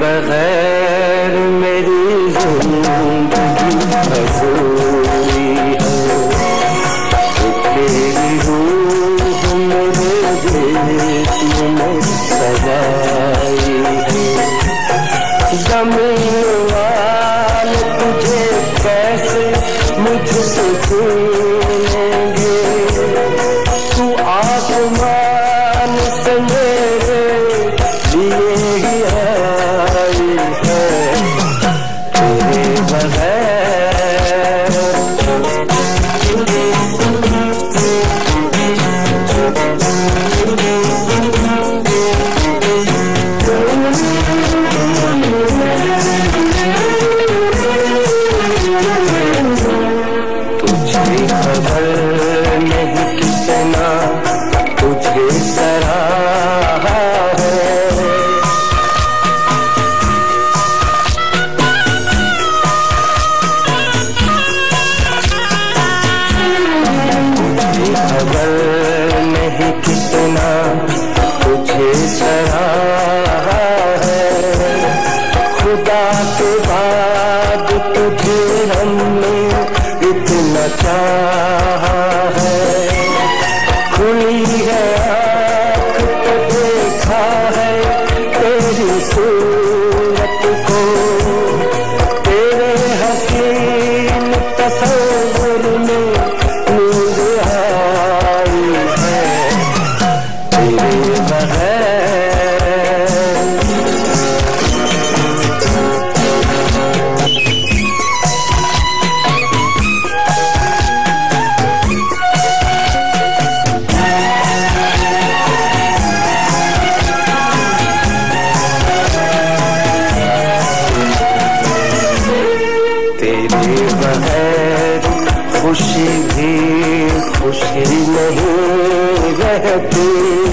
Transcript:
بغیر کھلی ہے تیری صورت کو تیرے حکیم تصور تیرے بغیر خوشی بھی خوشی نہیں رہتی۔